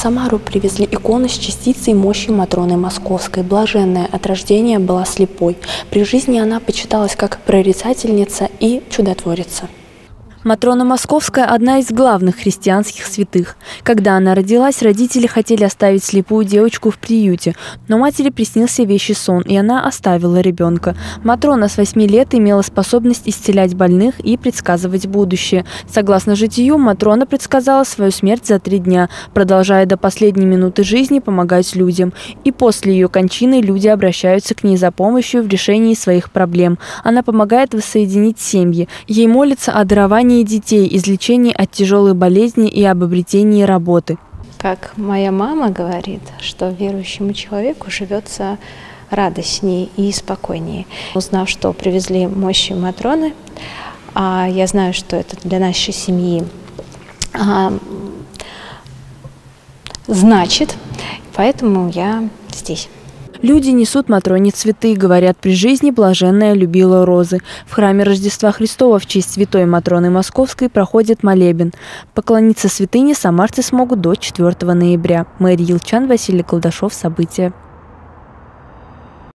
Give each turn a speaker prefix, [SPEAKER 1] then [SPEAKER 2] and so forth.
[SPEAKER 1] Самару привезли иконы с частицей мощи Матроны Московской. Блаженная от рождения была слепой. При жизни она почиталась как прорицательница и чудотворица.
[SPEAKER 2] Матрона Московская – одна из главных христианских святых. Когда она родилась, родители хотели оставить слепую девочку в приюте, но матери приснился вещий сон, и она оставила ребенка. Матрона с 8 лет имела способность исцелять больных и предсказывать будущее. Согласно житию, Матрона предсказала свою смерть за три дня, продолжая до последней минуты жизни помогать людям. И после ее кончины люди обращаются к ней за помощью в решении своих проблем. Она помогает воссоединить семьи. Ей молятся о даровании воспитании детей, излечении от тяжелой болезни и об обретении работы.
[SPEAKER 3] Как моя мама говорит, что верующему человеку живется радостнее и спокойнее. Узнав, что привезли мощи Матроны, а я знаю, что это для нашей семьи а, значит, поэтому я здесь.
[SPEAKER 2] Люди несут Матроне цветы, говорят, при жизни блаженная любила розы. В храме Рождества Христова в честь святой Матроны Московской проходит молебен. Поклониться святыне самарцы смогут до 4 ноября. Мэрия Елчан, Василий Колдашов. События.